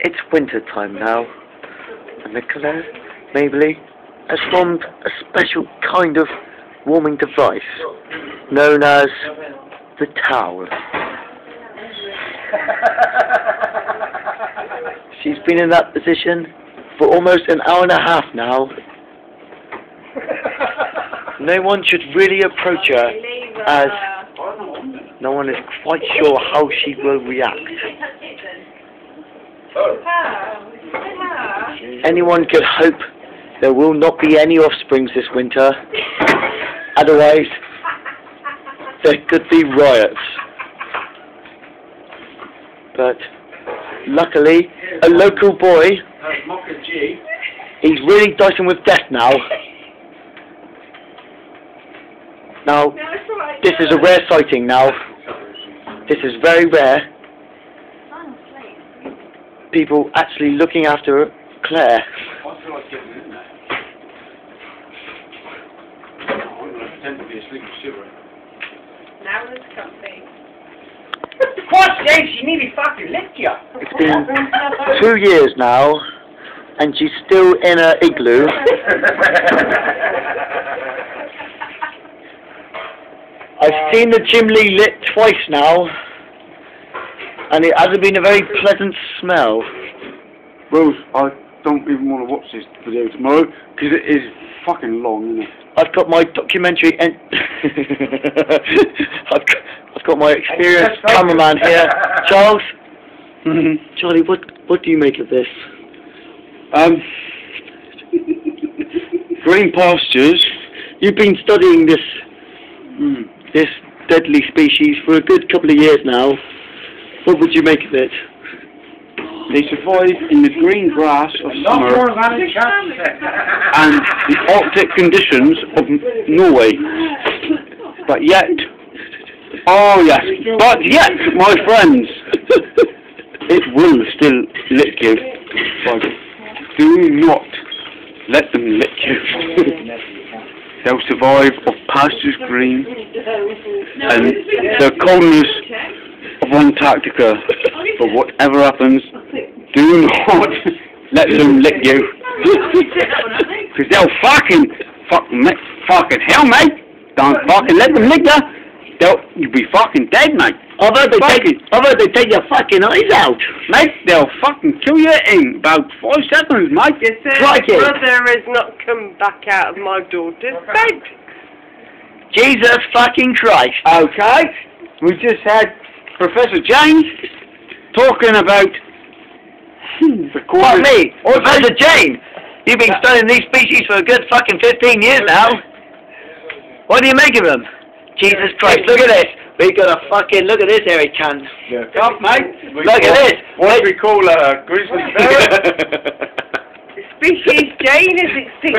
It's winter time now, and Nicola Mabley has formed a special kind of warming device known as the towel. She's been in that position for almost an hour and a half now. No one should really approach her as no one is quite sure how she will react. Anyone could hope there will not be any offsprings this winter. Otherwise, there could be riots. But luckily, a local boy, he's really dicing with death now. Now, this is a rare sighting now. This is very rare. People actually looking after Claire. Now it's comfy. Christ she nearly fucking licked you. It's been two years now, and she's still in her igloo. I've seen the chimney lit twice now, and it hasn't been a very pleasant smell. Rose, I don't even want to watch this video tomorrow because it is fucking long, isn't it? I've got my documentary and I've, got, I've got my experienced cameraman here, Charles. Charlie, what what do you make of this? Um, green pastures. You've been studying this this deadly species for a good couple of years now. What would you make of it? They survive in the green grass of summer than a chance. and the Arctic conditions of Norway. But yet, oh yes, but yet, my friends, it will still lick you. But do not let them lick you. They'll survive of pastures green and the coldness of Antarctica. But whatever happens, do not let them lick you. Because they'll fucking, fuck, me, fucking hell, mate. Don't fucking let them lick you. They'll, you'll be fucking dead, mate. I've they Fuck take, I've heard they take your fucking eyes out. Mate, they'll fucking kill you in about five seconds, mate. Yes, sir. Crikey. brother has not come back out of my daughter's bed. Jesus fucking Christ. Okay, we just had Professor James talking about hmm. the Fuck causes- me, Professor Jane. You've been studying these species for a good fucking 15 years now. What do you make of them? Jesus Christ, look at this. We got a fucking, look at this hairy can. Up, mate. Look at this. What do we call a grizzly bear? Species it seems.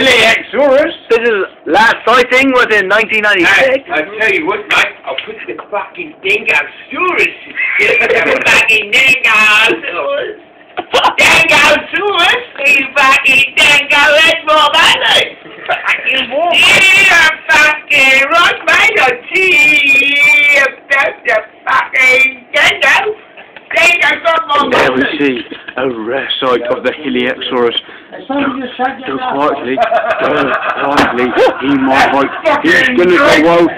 Heliaxurus. This is, last sighting was in 1996. I tell you what, mate, I'll put the fucking dingosaurus. the fucking dingosaurus. Dingosaurus? You fucking dingo, that's more than it. Fucking. Yeah, fucking right, mate. I'll see the fucking dingo. Dingo got more There we see a rare sight of the Heliaxurus. So quietly, very quietly, he might like, he's gonna go wild.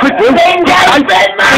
Quick, Will! Dingo, red man.